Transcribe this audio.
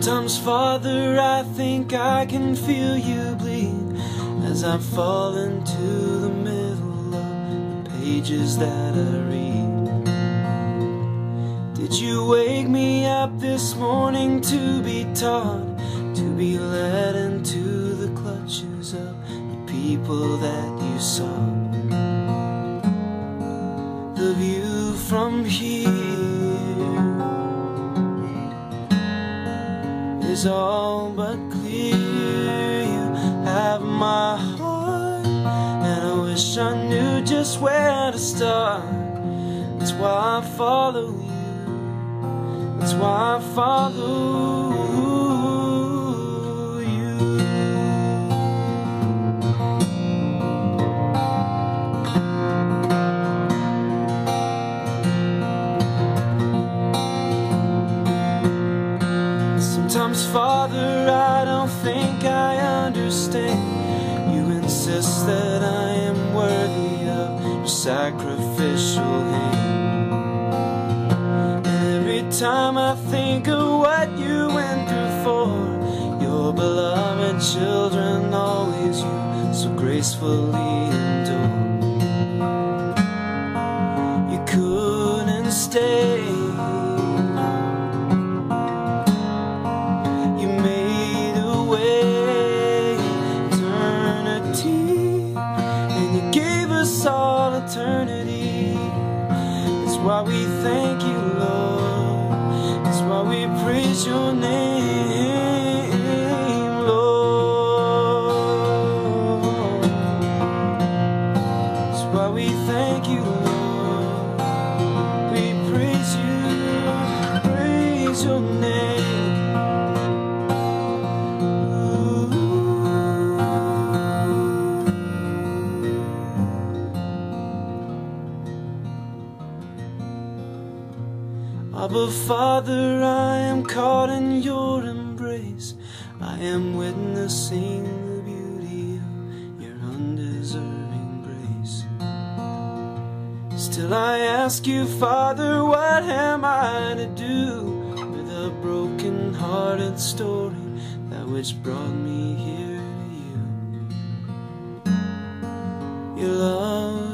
Sometimes, Father, I think I can feel you bleed as I fall into the middle of the pages that I read. Did you wake me up this morning to be taught, to be led into the clutches of the people that you saw? The view from here is all but clear. You have my heart, and I wish I knew just where to start. That's why I follow you. That's why I follow Father, I don't think I understand. You insist that I am worthy of your sacrificial hand. Every time I think of what you went through for your beloved children, always you so gracefully endure. You couldn't stay. Eternity. That's why we thank you, Lord. That's why we praise your name, Lord. That's why we thank you, Lord. We praise you, praise your name. Abba, Father, I am caught in your embrace. I am witnessing the beauty of your undeserving grace. Still, I ask you, Father, what am I to do with a broken hearted story that which brought me here to you? Your love